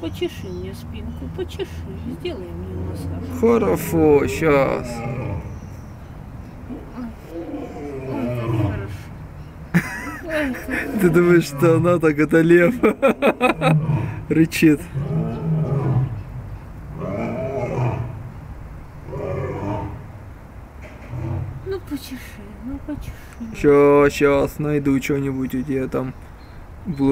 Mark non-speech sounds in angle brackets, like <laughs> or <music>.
почеши мне спинку, почеши, сделай мне массаж. Хорошо, сейчас. Ты думаешь, что она так это лев? <laughs> Рычит. Ну почеши, ну почеши. Сейчас, сейчас найду что-нибудь у тебя там.